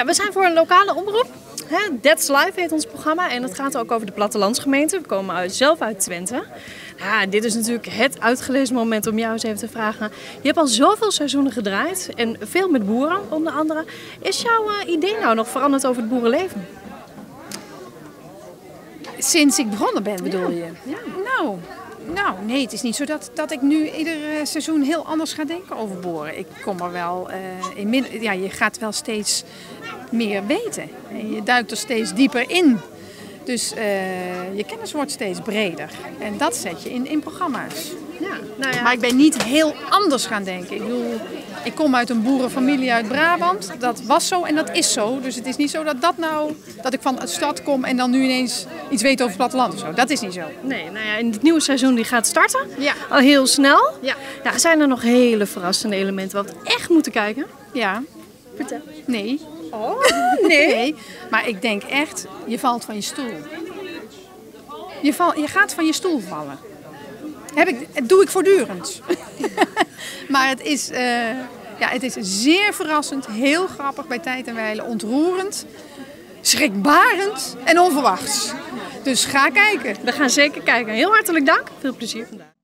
Ja, we zijn voor een lokale omroep. Hè, That's Live heet ons programma en het gaat ook over de plattelandsgemeente. We komen uit, zelf uit Twente. Ja, dit is natuurlijk het uitgelezen moment om jou eens even te vragen. Je hebt al zoveel seizoenen gedraaid en veel met boeren onder andere. Is jouw eh, idee nou nog veranderd over het boerenleven? Sinds ik begonnen ben, bedoel je? Nou, nou, nee, het is niet zo dat, dat ik nu ieder eh, seizoen heel anders ga denken over boren. Ik kom er wel eh, in min, ja, je gaat wel steeds meer weten. En je duikt er steeds dieper in. Dus eh, je kennis wordt steeds breder. En dat zet je in, in programma's. Ja, nou ja. Maar ik ben niet heel anders gaan denken. Ik bedoel, ik kom uit een boerenfamilie uit Brabant. Dat was zo en dat is zo. Dus het is niet zo dat dat nou, dat ik van de stad kom en dan nu ineens iets weet over het platteland of zo. Dat is niet zo. Nee, nou ja, in het nieuwe seizoen die gaat starten. Ja. Al heel snel. Ja. Ja, zijn er nog hele verrassende elementen we echt moeten kijken? Ja. Vertel. Nee. Oh, Nee. Maar ik denk echt, je valt van je stoel. Je, val, je gaat van je stoel vallen. Heb ik, doe ik voortdurend. maar het is, eh, ja, het is zeer verrassend, heel grappig bij tijd en wijle, ontroerend, schrikbarend en onverwachts. Dus ga kijken. We gaan zeker kijken. Heel hartelijk dank. Veel plezier vandaag.